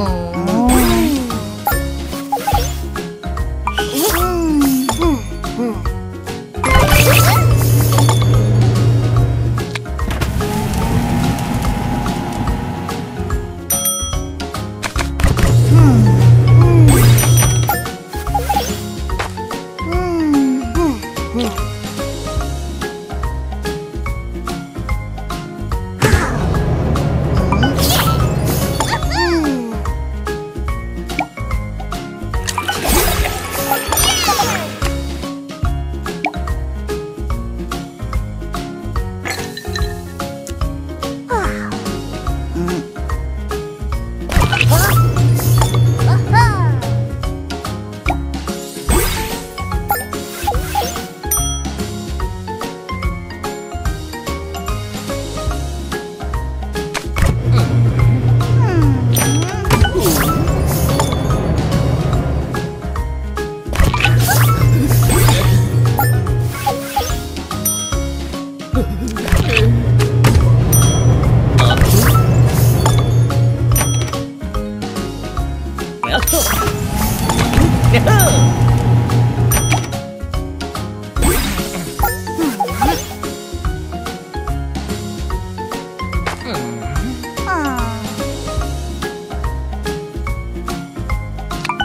Oh.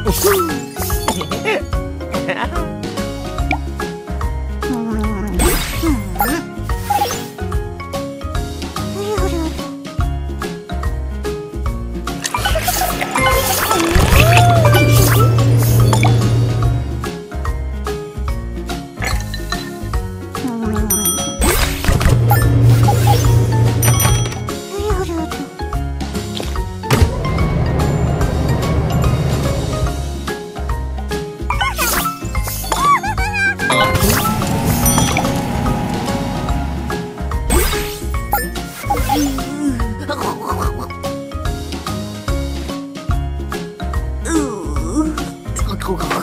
Woohoo! Как